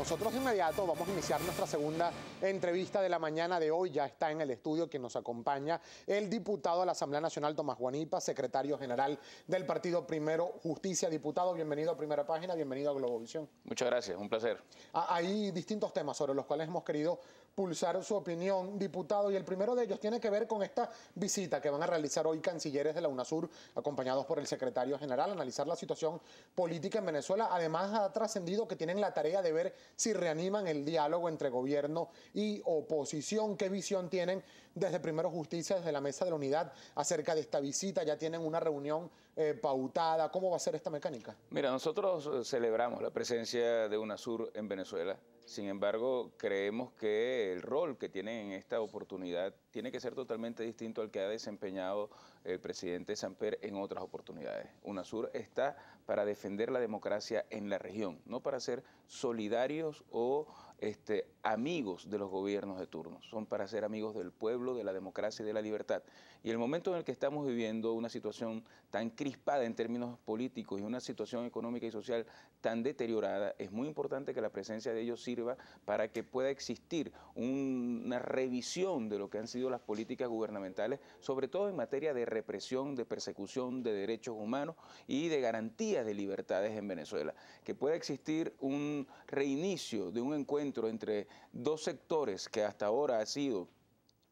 Nosotros de inmediato vamos a iniciar nuestra segunda entrevista de la mañana de hoy. Ya está en el estudio que nos acompaña el diputado a la Asamblea Nacional, Tomás Guanipa, secretario general del Partido Primero Justicia. Diputado, bienvenido a Primera Página, bienvenido a Globovisión. Muchas gracias, un placer. Ah, hay distintos temas sobre los cuales hemos querido pulsar su opinión, diputado, y el primero de ellos tiene que ver con esta visita que van a realizar hoy cancilleres de la UNASUR, acompañados por el secretario general, analizar la situación política en Venezuela. Además, ha trascendido que tienen la tarea de ver si reaniman el diálogo entre gobierno y oposición. ¿Qué visión tienen desde Primero Justicia, desde la Mesa de la Unidad, acerca de esta visita? ¿Ya tienen una reunión eh, pautada? ¿Cómo va a ser esta mecánica? Mira, nosotros eh, celebramos la presencia de UNASUR en Venezuela. Sin embargo, creemos que el rol que tienen en esta oportunidad tiene que ser totalmente distinto al que ha desempeñado el presidente Samper en otras oportunidades. UNASUR está para defender la democracia en la región, no para ser solidarios o este, amigos de los gobiernos de turno, son para ser amigos del pueblo, de la democracia y de la libertad. Y el momento en el que estamos viviendo una situación tan crispada en términos políticos y una situación económica y social tan deteriorada, es muy importante que la presencia de ellos sirva para que pueda existir una revisión de lo que han sido las políticas gubernamentales, sobre todo en materia de represión, de persecución de derechos humanos y de garantías de libertades en Venezuela. Que pueda existir un reinicio de un encuentro entre dos sectores que hasta ahora ha sido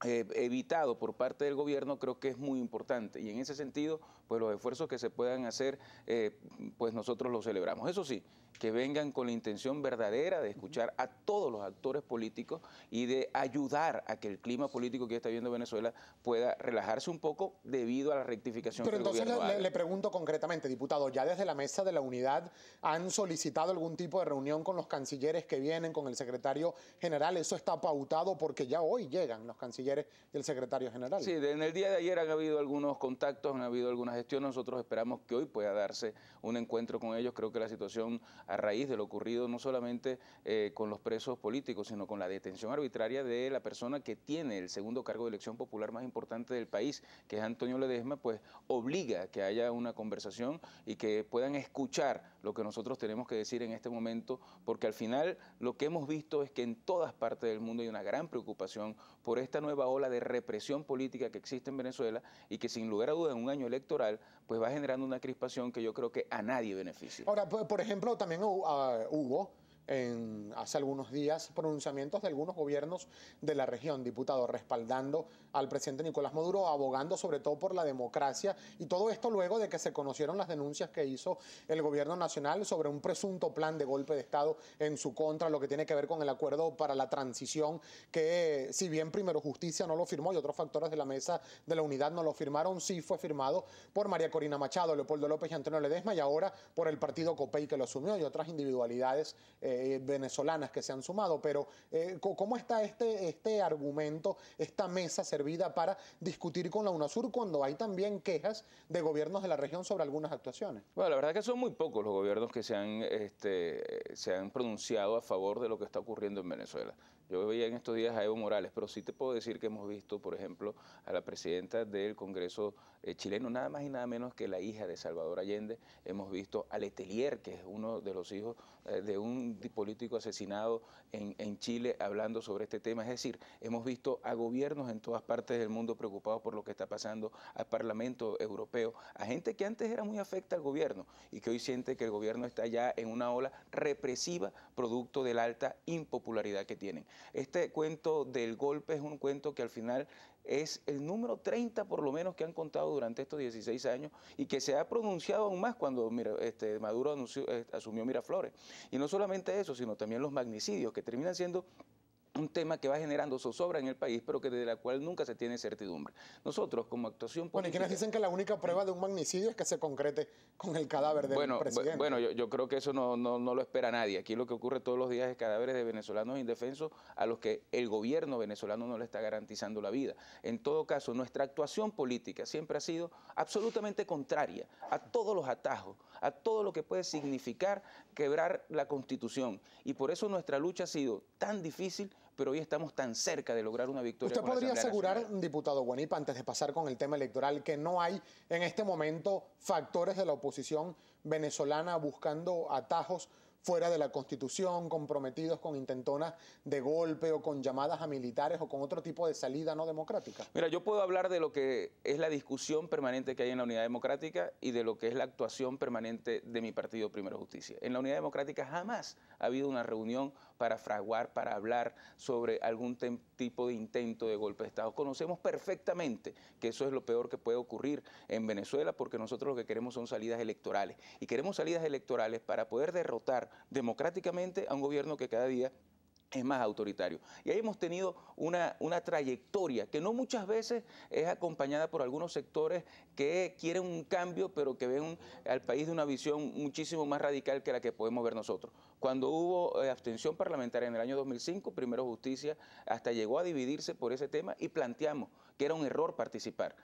eh, evitado por parte del gobierno creo que es muy importante y en ese sentido pues los esfuerzos que se puedan hacer eh, pues nosotros los celebramos. Eso sí, que vengan con la intención verdadera de escuchar a todos los actores políticos y de ayudar a que el clima político que está viendo Venezuela pueda relajarse un poco debido a la rectificación Pero que entonces el gobierno le, haga. le pregunto concretamente, diputado, ¿ya desde la mesa de la unidad han solicitado algún tipo de reunión con los cancilleres que vienen, con el secretario general? ¿Eso está pautado porque ya hoy llegan los cancilleres el secretario general? Sí, en el día de ayer han habido algunos contactos, han habido algunas gestiones. Nosotros esperamos que hoy pueda darse un encuentro con ellos. Creo que la situación a raíz de lo ocurrido no solamente eh, con los presos políticos, sino con la detención arbitraria de la persona que tiene el segundo cargo de elección popular más importante del país, que es Antonio Ledesma, pues obliga a que haya una conversación y que puedan escuchar lo que nosotros tenemos que decir en este momento, porque al final lo que hemos visto es que en todas partes del mundo hay una gran preocupación por esta nueva ola de represión política que existe en Venezuela y que sin lugar a dudas en un año electoral pues va generando una crispación que yo creo que a nadie beneficia. Ahora, por ejemplo, también hu- ah, hubo en, hace algunos días pronunciamientos de algunos gobiernos de la región, diputados, respaldando al presidente Nicolás Maduro, abogando sobre todo por la democracia. Y todo esto luego de que se conocieron las denuncias que hizo el gobierno nacional sobre un presunto plan de golpe de Estado en su contra, lo que tiene que ver con el acuerdo para la transición, que si bien primero Justicia no lo firmó y otros factores de la mesa de la unidad no lo firmaron, sí fue firmado por María Corina Machado, Leopoldo López y Antonio Ledesma y ahora por el partido COPEI que lo asumió y otras individualidades eh, venezolanas que se han sumado. Pero eh, ¿cómo está este, este argumento, esta mesa servida para discutir con la UNASUR cuando hay también quejas de gobiernos de la región sobre algunas actuaciones? Bueno, la verdad que son muy pocos los gobiernos que se han, este, se han pronunciado a favor de lo que está ocurriendo en Venezuela. Yo veía en estos días a Evo Morales, pero sí te puedo decir que hemos visto, por ejemplo, a la presidenta del Congreso eh, chileno, nada más y nada menos que la hija de Salvador Allende. Hemos visto a Letelier, que es uno de los hijos eh, de un político asesinado en, en Chile, hablando sobre este tema. Es decir, hemos visto a gobiernos en todas partes del mundo preocupados por lo que está pasando, al Parlamento Europeo, a gente que antes era muy afecta al gobierno y que hoy siente que el gobierno está ya en una ola represiva producto de la alta impopularidad que tienen. Este cuento del golpe es un cuento que al final es el número 30 por lo menos que han contado durante estos 16 años y que se ha pronunciado aún más cuando este, Maduro eh, asumió Miraflores. Y no solamente eso, sino también los magnicidios, que terminan siendo un tema que va generando zozobra en el país, pero que de la cual nunca se tiene certidumbre. Nosotros, como actuación Bueno, y política... quienes dicen que la única prueba de un magnicidio es que se concrete con el cadáver del bueno, bu- presidente. Bueno, yo, yo creo que eso no, no, no lo espera nadie. Aquí lo que ocurre todos los días es cadáveres de venezolanos indefensos a los que el gobierno venezolano no le está garantizando la vida. En todo caso, nuestra actuación política siempre ha sido absolutamente contraria a todos los atajos, a todo lo que puede significar quebrar la Constitución. Y por eso nuestra lucha ha sido tan difícil, pero hoy estamos tan cerca de lograr una victoria. ¿Usted con podría asegurar, Nacional. diputado Guanipa, antes de pasar con el tema electoral, que no hay en este momento factores de la oposición venezolana buscando atajos fuera de la Constitución, comprometidos con intentonas de golpe o con llamadas a militares o con otro tipo de salida no democrática? Mira, yo puedo hablar de lo que es la discusión permanente que hay en la Unidad Democrática y de lo que es la actuación permanente de mi partido Primero Justicia. En la Unidad Democrática jamás ha habido una reunión para fraguar, para hablar sobre algún tipo de intento de golpe de Estado. Conocemos perfectamente que eso es lo peor que puede ocurrir en Venezuela porque nosotros lo que queremos son salidas electorales y queremos salidas electorales para poder derrotar democráticamente a un gobierno que cada día es más autoritario. Y ahí hemos tenido una, una, trayectoria que no muchas veces es acompañada por algunos sectores que quieren un cambio, pero que ven al país de una visión muchísimo más radical que la que podemos ver nosotros. Cuando hubo eh, abstención parlamentaria en el año 2005, Primero Justicia hasta llegó a dividirse por ese tema y planteamos que era un error participar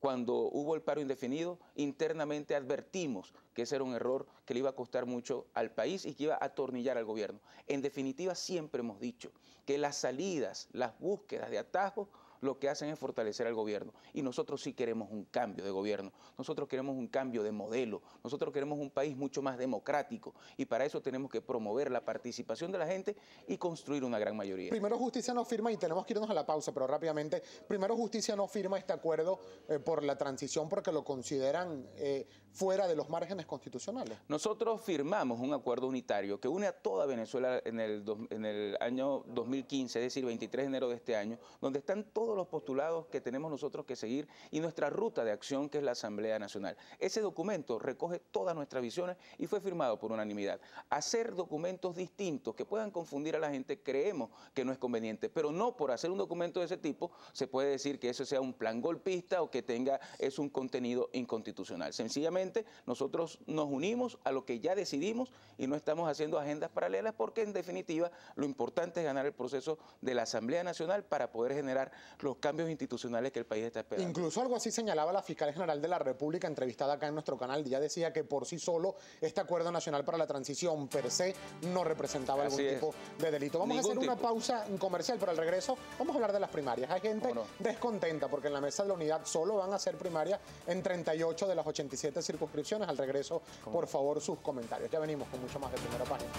cuando hubo el paro indefinido, internamente advertimos que ese era un error que le iba a costar mucho al país y que iba a atornillar al gobierno. En definitiva, siempre hemos dicho que las salidas, las búsquedas de atajos lo que hacen es fortalecer al gobierno. Y nosotros sí queremos un cambio de gobierno, nosotros queremos un cambio de modelo, nosotros queremos un país mucho más democrático y para eso tenemos que promover la participación de la gente y construir una gran mayoría. Primero Justicia no firma, y tenemos que irnos a la pausa, pero rápidamente, Primero Justicia no firma este acuerdo eh, por la transición porque lo consideran eh, fuera de los márgenes constitucionales. Nosotros firmamos un acuerdo unitario que une a toda Venezuela en el, en el año 2015, es decir, 23 de enero de este año, donde están los postulados que tenemos nosotros que seguir y nuestra ruta de acción que es la Asamblea Nacional. Ese documento recoge todas nuestras visiones y fue firmado por unanimidad. Hacer documentos distintos que puedan confundir a la gente creemos que no es conveniente, pero no por hacer un documento de ese tipo se puede decir que eso sea un plan golpista o que tenga es un contenido inconstitucional. Sencillamente nosotros nos unimos a lo que ya decidimos y no estamos haciendo agendas paralelas porque en definitiva lo importante es ganar el proceso de la Asamblea Nacional para poder generar los cambios institucionales que el país está esperando. Incluso algo así señalaba la fiscal general de la República entrevistada acá en nuestro canal. Ya decía que por sí solo este acuerdo nacional para la transición per se no representaba algún tipo de delito. Vamos a hacer una pausa comercial, pero al regreso vamos a hablar de las primarias. Hay gente descontenta porque en la mesa de la unidad solo van a ser primarias en 38 de las 87 circunscripciones. Al regreso, por favor, sus comentarios. Ya venimos con mucho más de primera página.